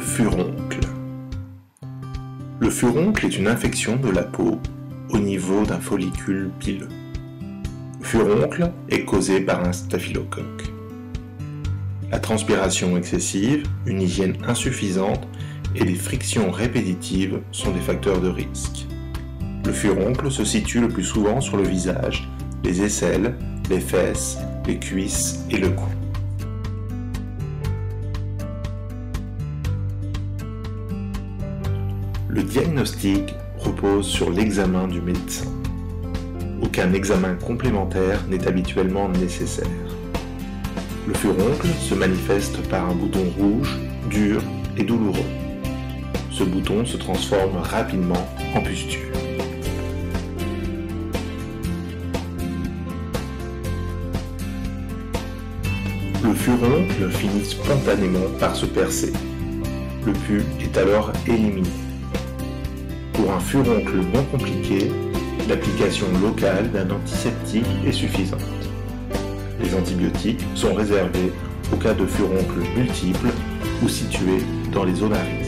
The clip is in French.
furoncle. Le furoncle est une infection de la peau au niveau d'un follicule pileux. Le furoncle est causé par un staphylocoque. La transpiration excessive, une hygiène insuffisante et des frictions répétitives sont des facteurs de risque. Le furoncle se situe le plus souvent sur le visage, les aisselles, les fesses, les cuisses et le cou. Le diagnostic repose sur l'examen du médecin. Aucun examen complémentaire n'est habituellement nécessaire. Le furoncle se manifeste par un bouton rouge, dur et douloureux. Ce bouton se transforme rapidement en pustule. Le furoncle finit spontanément par se percer. Le pus est alors éliminé. Pour un furoncle non compliqué, l'application locale d'un antiseptique est suffisante. Les antibiotiques sont réservés au cas de furoncles multiples ou situés dans les zones à.